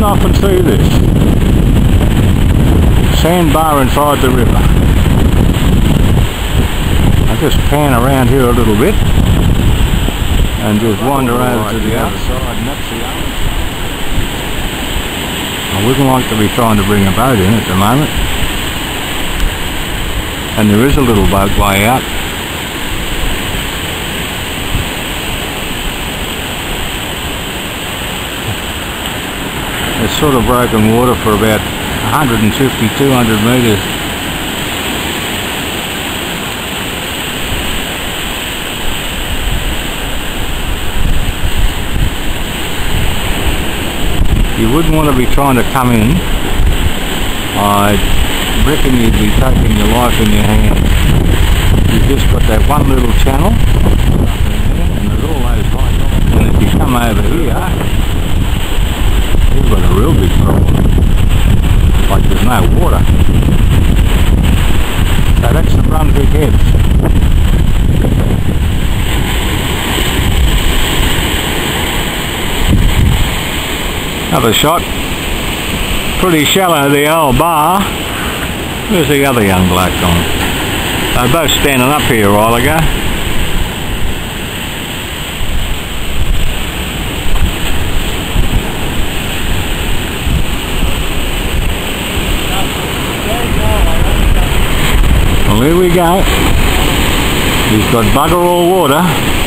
don't often see this. Sandbar inside the river. I just pan around here a little bit and just wander over to the other side and that's the other side. I wouldn't like to be trying to bring a boat in at the moment. And there is a little boat way out. It's sort of broken water for about 150, 200 metres. You wouldn't want to be trying to come in. I reckon you'd be taking your life in your hands. You've just got that one little channel and there's all those lights. And if you come over here, you've got a real big problem. Like there's no water. So that's the Brunswick Heads. Another shot. Pretty shallow the old bar. Where's the other young bloke gone? They were both standing up here a while ago. Well, here we go. He's got bugger all water.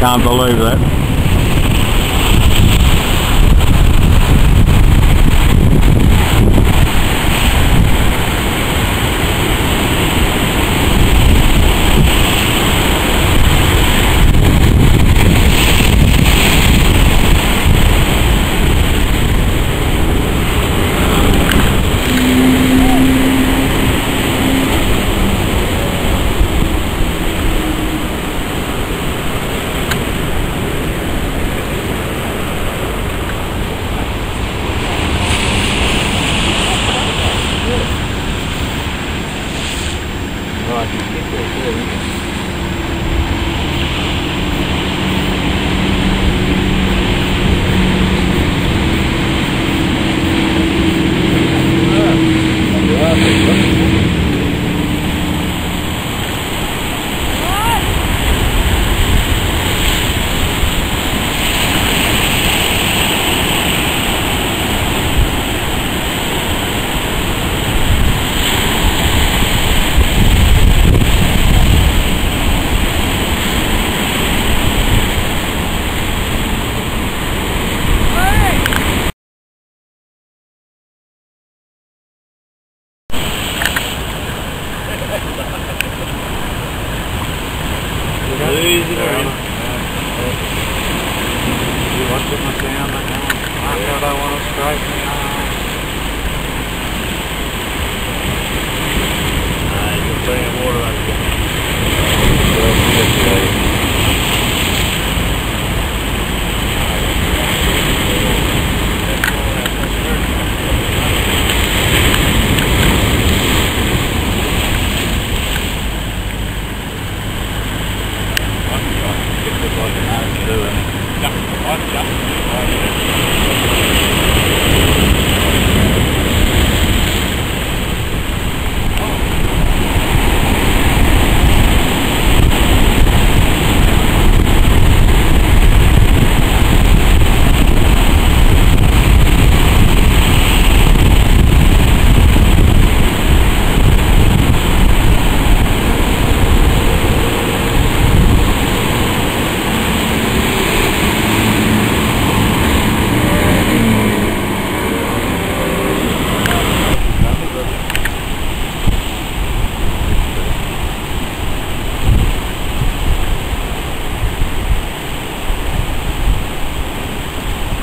Can't believe that.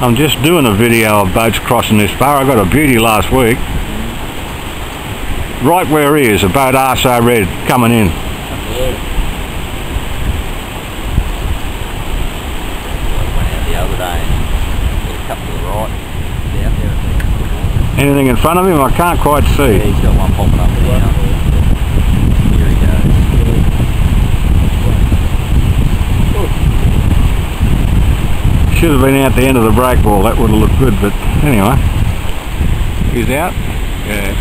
I'm just doing a video of boats crossing this bar. I got a beauty last week. Right where he is, a boat RSO red coming in. the other day. up to the right. Down there. Anything in front of him? I can't quite Yeah, see. he's got one popping up there. Here he goes. Should have been out the end of the break wall. That would have looked good, but anyway. He's out. Yeah.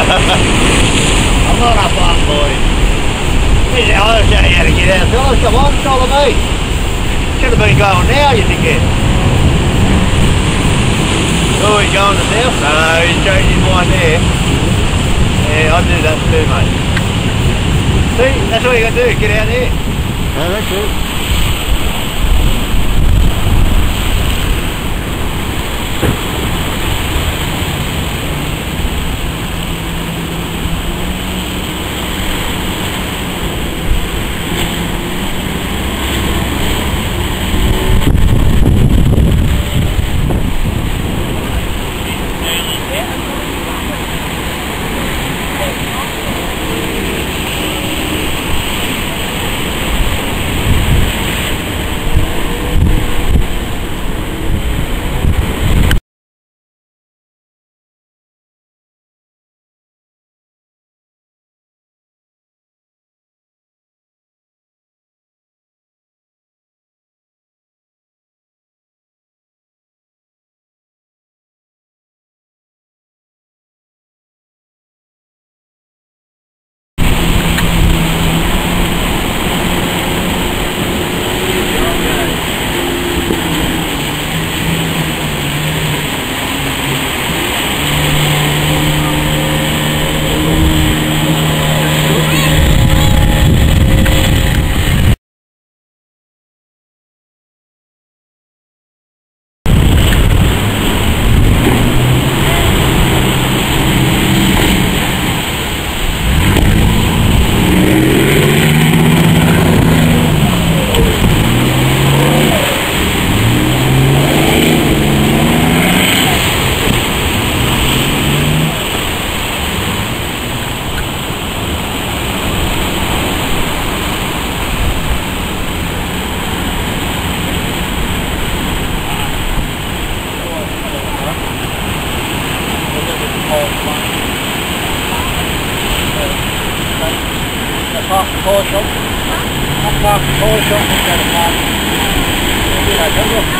I'm not a fuck boy. I'll show you how to get out, fellas. Come on, follow me. Should have been going now, you dickhead. Oh, he's going to south? No, he's changed his mind there. Yeah, I'd do that too, mate. See, that's all you got to do, get out there. Yeah, that's it. Up park the toy shop and go to park. You know, come look.